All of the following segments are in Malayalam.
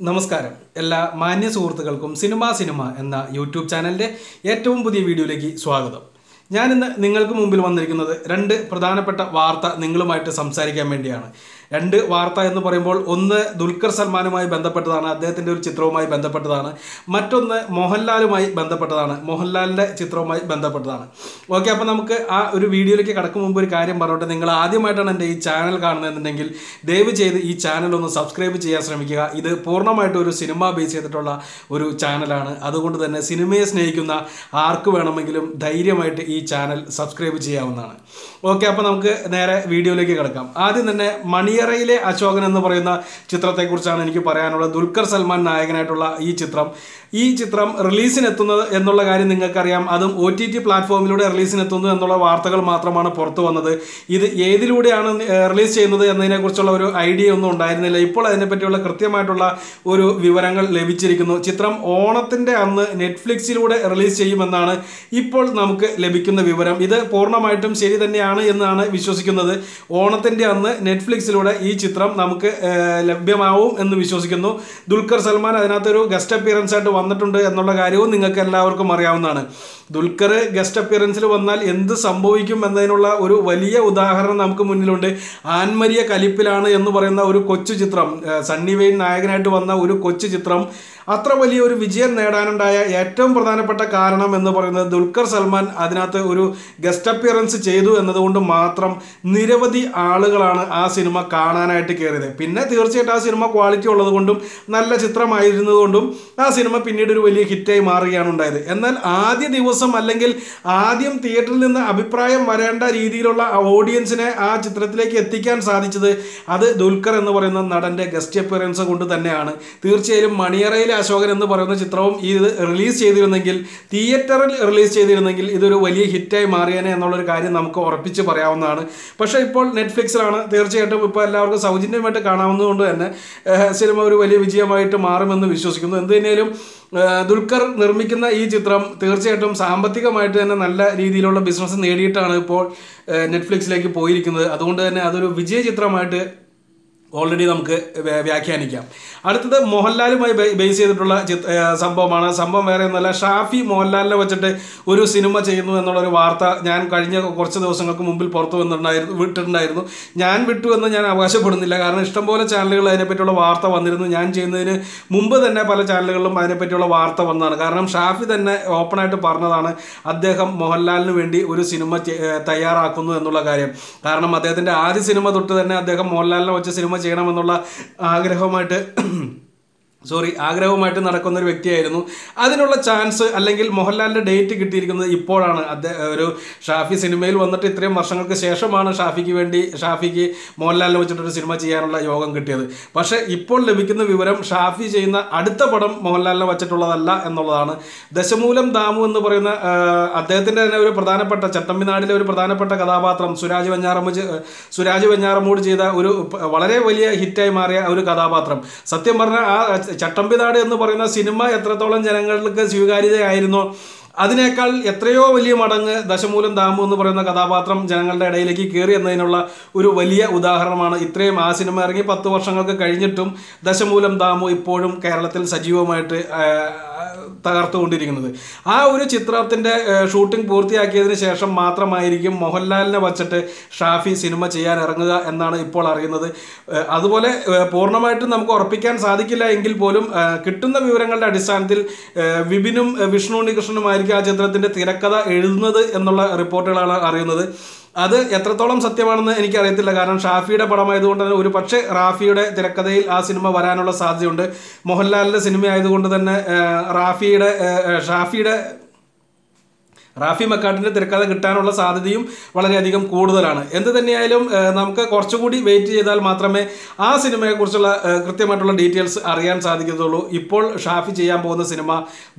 നമസ്കാരം. എല്ലാ മാന്യ സുഹൃത്തുക്കൾക്കും സിനിമ സിനിമ എന്ന യൂട്യൂബ് ചാനലിന്റെ ഏറ്റവും പുതിയ വീഡിയോയിലേക്ക് സ്വാഗതം. ഞാനിന്ന് നിങ്ങൾക്ക് മുമ്പിൽ വന്നിരിക്കുന്നത് രണ്ട് പ്രധാനപ്പെട്ട വാർത്ത നിങ്ങളുമായിട്ട് സംസാരിക്കാൻ വേണ്ടിയാണ്. രണ്ട് വാർത്ത എന്ന് പറയുമ്പോൾ ഒന്ന് ദുൽഖർ സൽമാനുമായി ബന്ധപ്പെട്ടതാണ് അദ്ദേഹത്തിന്റെ ഒരു ചിത്രവുമായി ബന്ധപ്പെട്ടതാണ്. മറ്റൊന്ന് മോഹൻലാലുമായി ബന്ധപ്പെട്ടതാണ് മോഹൻലാലിന്റെ ചിത്രവുമായി ബന്ധപ്പെട്ടതാണ്. ഓക്കെ അപ്പോൾ നമുക്ക് ആ ഒരു വീഡിയോയിലേക്ക് കടക്കും മുമ്പ് ഒരു കാര്യം പറഞ്ഞോട്ടെ. നിങ്ങൾ ആദ്യമായിട്ടാണ് എന്റെ ഈ ചാനൽ കാണുന്നതെന്നുണ്ടെങ്കിൽ ദയവ് ചെയ്ത് ഈ ചാനൽ ഒന്ന് സബ്സ്ക്രൈബ് ചെയ്യാൻ ശ്രമിക്കുക. ഇത് പൂർണമായിട്ട് ഒരു സിനിമ ബേസ് ചെയ്തിട്ടുള്ള ഒരു ചാനലാണ്. അതുകൊണ്ട് തന്നെ സിനിമയെ സ്നേഹിക്കുന്ന ആർക്ക് വേണമെങ്കിലും ധൈര്യമായിട്ട് ഈ ചാനൽ സബ്സ്ക്രൈബ് ചെയ്യാവുന്നതാണ്. ഓക്കെ അപ്പോൾ നമുക്ക് നേരെ വീഡിയോയിലേക്ക് കിടക്കാം. ആദ്യം തന്നെ മണിയറയിലെ അശോകൻ എന്ന് പറയുന്ന ചിത്രത്തെക്കുറിച്ചാണ് എനിക്ക് പറയാനുള്ളത്. ദുൽഖർ സൽമാൻ നായകനായിട്ടുള്ള ഈ ചിത്രം. ഈ ചിത്രം റിലീസിനെത്തുന്നത് എന്നുള്ള കാര്യം നിങ്ങൾക്കറിയാം. അതും ഒ ടി ടി പ്ലാറ്റ്ഫോമിലൂടെ റിലീസിനെത്തുന്നു എന്നുള്ള വാർത്തകൾ മാത്രമാണ് പുറത്തു വന്നത്. ഇത് ഏതിലൂടെയാണ് റിലീസ് ചെയ്യുന്നത് എന്നതിനെക്കുറിച്ചുള്ള ഒരു ഐഡിയ ഒന്നും ഉണ്ടായിരുന്നില്ല. ഇപ്പോൾ അതിനെപ്പറ്റിയുള്ള കൃത്യമായിട്ടുള്ള ഒരു വിവരങ്ങൾ ലഭിച്ചിരിക്കുന്നു. ചിത്രം ഓണത്തിന്റെ അന്ന് നെറ്റ്ഫ്ലിക്സിലൂടെ റിലീസ് ചെയ്യുമെന്നാണ് ഇപ്പോൾ നമുക്ക് ലഭിക്കുന്ന വിവരം. ഇത് പൂർണമായിട്ടും ശരി തന്നെയാണ് എന്നാണ് വിശ്വസിക്കുന്നത്. ഓണത്തിന്റെ അന്ന് നെറ്റ്ഫ്ലിക്സിലൂടെ ഈ ചിത്രം നമുക്ക് ലഭ്യമാവും എന്ന് വിശ്വസിക്കുന്നു. ദുൽഖർ സൽമാൻ അതിനകത്തൊരു ഗസ്റ്റ് അപ്പിയറൻസ് ആയിട്ട് വന്നിട്ടുണ്ട് എന്നുള്ള കാര്യവും നിങ്ങൾക്ക് എല്ലാവർക്കും അറിയാവുന്നതാണ്. ദുൽഖർ ഗസ്റ്റ് അപ്പിയറൻസിൽ വന്നാൽ എന്ത് സംഭവിക്കും എന്നതിനുള്ള ഒരു വലിയ ഉദാഹരണം നമുക്ക് മുന്നിലുണ്ട്. ആൻമരിയ കലിപ്പിലാണ് എന്ന് പറയുന്ന ഒരു കൊച്ചു ചിത്രം സണ്ണി വെയിൻ നായകനായിട്ട് വന്ന ഒരു കൊച്ചു ചിത്രം. അത്ര വലിയൊരു വിജയം നേടാനുണ്ടായ ഏറ്റവും പ്രധാനപ്പെട്ട കാരണം എന്ന് പറയുന്നത് ദുൽഖർ സൽമാൻ അതിനകത്ത് ഒരു ഗസ്റ്റ് അപ്പിയറൻസ് ചെയ്തു എന്നതുകൊണ്ട് മാത്രം നിരവധി ആളുകളാണ് ആ സിനിമ കാണാനായിട്ട് കയറിയത് പിന്നെ തീർച്ചയായിട്ടും ആ സിനിമ ക്വാളിറ്റി ഉള്ളതുകൊണ്ടും നല്ല ചിത്രമായിരുന്നതുകൊണ്ടും ആ സിനിമ പിന്നീട് ഒരു വലിയ ഹിറ്റായി മാറുകയാണ് ഉണ്ടായത്. എന്നാൽ ആദ്യ ദിവസം അല്ലെങ്കിൽ ആദ്യം തിയേറ്ററിൽ നിന്ന് അഭിപ്രായം വരേണ്ട രീതിയിലുള്ള ഓഡിയൻസിനെ ആ ചിത്രത്തിലേക്ക് എത്തിക്കാൻ സാധിച്ചത് അത് ദുൽഖർ എന്ന് പറയുന്ന നടന്റെ ഗസ്റ്റ് അപ്പിയറൻസ് കൊണ്ട് തന്നെയാണ്. തീർച്ചയായും മണിയറയിലെ അശോകൻ എന്ന് പറയുന്ന ചിത്രവും ഇത് റിലീസ് ചെയ്തിരുന്നെങ്കിൽ തിയേറ്ററിൽ റിലീസ് ചെയ്തിരുന്നെങ്കിൽ ഇതൊരു വലിയ ഹിറ്റായി മാറിയേനെ എന്നുള്ളൊരു കാര്യം നമുക്ക് ഉറപ്പിച്ച് പറയാവുന്നതാണ്. പക്ഷേ ഇപ്പോൾ നെറ്റ്ഫ്ലിക്സിലാണ് തീർച്ചയായിട്ടും ഇപ്പോൾ എല്ലാവർക്കും സൗജന്യമായിട്ട് കാണാവുന്നതുകൊണ്ട് തന്നെ സിനിമ ഒരു വലിയ വിജയമായിട്ട് മാറുമെന്ന് വിശ്വസിക്കുന്നു. എന്ത് തന്നെയാലും ദുൽഖർ നിർമ്മിക്കുന്ന ഈ ചിത്രം തീർച്ചയായിട്ടും സാമ്പത്തികമായിട്ട് തന്നെ നല്ല രീതിയിലുള്ള ബിസിനസ് നേടിയിട്ടാണ് ഇപ്പോൾ നെറ്റ്ഫ്ലിക്സിലേക്ക് പോയിരിക്കുന്നത്. അതുകൊണ്ട് തന്നെ അതൊരു വിജയ ചിത്രമായിട്ട് ഓൾറെഡി നമുക്ക് വ്യാഖ്യാനിക്കാം. അടുത്തത് മോഹൻലാലുമായി ബേസ് ചെയ്തിട്ടുള്ള സംഭവമാണ്. സംഭവം വേറെ ഒന്നുമല്ല. ഷാഫി മോഹൻലാലിനെ വെച്ചിട്ട് ഒരു സിനിമ ചെയ്യുന്നു എന്നുള്ളൊരു വാർത്ത ഞാൻ കഴിഞ്ഞ കുറച്ച് ദിവസങ്ങൾക്ക് മുമ്പിൽ പുറത്തു വന്നിട്ടുണ്ടായിരുന്നു വിട്ടിട്ടുണ്ടായിരുന്നു. ഞാൻ വിട്ടു എന്ന് ഞാൻ അവകാശപ്പെടുന്നില്ല. കാരണം ഇഷ്ടംപോലെ ചാനലുകൾ അതിനെപ്പറ്റിയുള്ള വാർത്ത വന്നിരുന്നു. ഞാൻ ചെയ്യുന്നതിന് മുമ്പ് തന്നെ പല ചാനലുകളിലും അതിനെപ്പറ്റിയുള്ള വാർത്ത വന്നതാണ്. കാരണം ഷാഫി തന്നെ ഓപ്പണായിട്ട് പറഞ്ഞതാണ് അദ്ദേഹം മോഹൻലാലിന് വേണ്ടി ഒരു സിനിമ തയ്യാറാക്കുന്നു എന്നുള്ള കാര്യം. കാരണം അദ്ദേഹത്തിന്റെ ആദ്യ സിനിമ തൊട്ട് തന്നെ അദ്ദേഹം മോഹൻലാലിനെ വെച്ച സിനിമ ചെയ്യണമെന്നുള്ള ആഗ്രഹമായിട്ട് സോറി ആഗ്രഹവുമായിട്ട് നടക്കുന്ന ഒരു വ്യക്തിയായിരുന്നു. അതിനുള്ള ചാൻസ് അല്ലെങ്കിൽ മോഹൻലാലിന്റെ ഡേറ്റ് കിട്ടിയിരിക്കുന്നത് ഇപ്പോഴാണ്. അദ്ദേഹം ഒരു ഷാഫി സിനിമയിൽ വന്നിട്ട് ഇത്രയും വർഷങ്ങൾക്ക് ശേഷമാണ് ഷാഫിക്ക് വേണ്ടി ഷാഫിക്ക് മോഹൻലാലിനെ വെച്ചിട്ടൊരു സിനിമ ചെയ്യാനുള്ള യോഗം കിട്ടിയത്. പക്ഷേ ഇപ്പോൾ ലഭിക്കുന്ന വിവരം ഷാഫി ചെയ്യുന്ന അടുത്ത പടം മോഹൻലാലിനെ വച്ചിട്ടുള്ളതല്ല എന്നുള്ളതാണ്. ദശമൂലം ദാമു എന്ന് പറയുന്ന അദ്ദേഹത്തിന്റെ തന്നെ ഒരു പ്രധാനപ്പെട്ട ചട്ടമ്പിനാടിലെ ഒരു പ്രധാനപ്പെട്ട കഥാപാത്രം സുരാജ് വെഞ്ഞാറമ്മ സുരാജ് വെഞ്ഞാറമ്മൂട് ചെയ്ത ഒരു വളരെ വലിയ ഹിറ്റായി മാറിയ ഒരു കഥാപാത്രം. സത്യം പറഞ്ഞാൽ ആ ചട്ടമ്പിനാട് എന്ന് പറയുന്ന സിനിമ എത്രത്തോളം ജനങ്ങൾക്ക് സ്വീകാര്യതയായിരുന്നോ? അതിനേക്കാൾ എത്രയോ വലിയ മടങ്ങ് ദശമൂലം ദാമു എന്ന് പറയുന്ന കഥാപാത്രം ജനങ്ങളുടെ ഇടയിലേക്ക് കയറി എന്നതിനുള്ള ഒരു വലിയ ഉദാഹരണമാണ്. ഇത്രയും ആ സിനിമ ഇറങ്ങി പത്ത് വർഷങ്ങൾക്ക് കഴിഞ്ഞിട്ടും ദശമൂലം ദാമു ഇപ്പോഴും കേരളത്തിൽ സജീവമായിട്ട് തകർത്തുകൊണ്ടിരിക്കുന്നത്. ആ ഒരു ചിത്രത്തിന്റെ ഷൂട്ടിംഗ് പൂർത്തിയാക്കിയതിന് ശേഷം മാത്രമായിരിക്കും മോഹൻലാലിനെ വച്ചിട്ട് ഷാഫി സിനിമ ചെയ്യാൻ ഇറങ്ങുക എന്നാണ് ഇപ്പോൾ അറിയുന്നത്. അതുപോലെ പൂർണമായിട്ടും നമുക്ക് ഉറപ്പിക്കാൻ സാധിക്കില്ല എങ്കിൽ പോലും കിട്ടുന്ന വിവരങ്ങളുടെ അടിസ്ഥാനത്തിൽ വിപിനും വിഷ്ണു വിഷ്ണു ഉണ്ണികൃഷ്ണനുമായിരിക്കും ആ ചിത്രത്തിന്റെ തിരക്കഥ എഴുതുന്നത് എന്നുള്ള റിപ്പോർട്ടുകളാണ് അറിയുന്നത്. അത് എത്രത്തോളം സത്യമാണെന്ന് എനിക്കറിയത്തില്ല. കാരണം ഷാഫിയുടെ പടമായതുകൊണ്ട് തന്നെ ഒരു പക്ഷേ റാഫിയുടെ തിരക്കഥയിൽ ആ സിനിമ വരാനുള്ള സാധ്യതയുണ്ട്. മോഹൻലാലിന്റെ സിനിമ ആയതുകൊണ്ട് തന്നെ റാഫിയുടെ ഷാഫിയുടെ റാഫി മക്കാട്ടിന്റെ തിരക്കഥ കിട്ടാനുള്ള സാധ്യതയും വളരെയധികം കൂടുതലാണ്. എന്ത് തന്നെയായാലും നമുക്ക് കുറച്ചുകൂടി വെയിറ്റ് ചെയ്താൽ മാത്രമേ ആ സിനിമയെക്കുറിച്ചുള്ള കൃത്യമായിട്ടുള്ള ഡീറ്റെയിൽസ് അറിയാൻ സാധിക്കത്തുള്ളൂ. ഇപ്പോൾ ഷാഫി ചെയ്യാൻ പോകുന്ന സിനിമ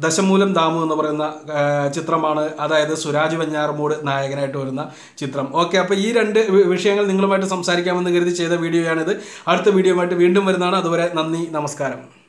ദശമൂലം ദാമു എന്ന് പറയുന്ന ചിത്രമാണ്. അതായത് സുരാജ് വെഞ്ഞാറമൂട് നായകനായിട്ട് വരുന്ന ചിത്രം. ഓക്കെ അപ്പോൾ ഈ രണ്ട് വിഷയങ്ങൾ നിങ്ങളുമായിട്ട് സംസാരിക്കാമെന്ന് കരുതി ചെയ്ത വീഡിയോയാണിത്. അടുത്ത വീഡിയോയുമായിട്ട് വീണ്ടും വരുന്നതാണ്. അതുവരെ നന്ദി നമസ്കാരം.